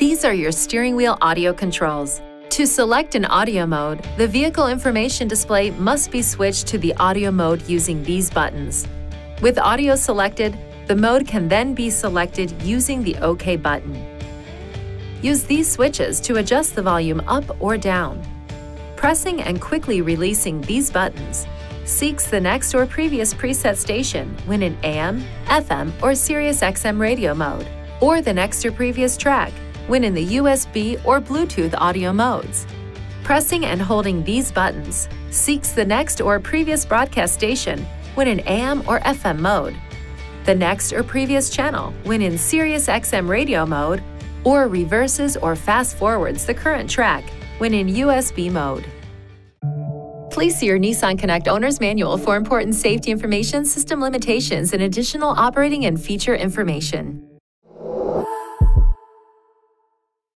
These are your steering wheel audio controls. To select an audio mode, the vehicle information display must be switched to the audio mode using these buttons. With audio selected, the mode can then be selected using the OK button. Use these switches to adjust the volume up or down. Pressing and quickly releasing these buttons seeks the next or previous preset station when in AM, FM, or Sirius XM radio mode, or the next or previous track when in the USB or Bluetooth audio modes. Pressing and holding these buttons seeks the next or previous broadcast station when in AM or FM mode, the next or previous channel when in Sirius XM radio mode, or reverses or fast forwards the current track when in USB mode. Please see your Nissan Connect Owner's Manual for important safety information, system limitations, and additional operating and feature information.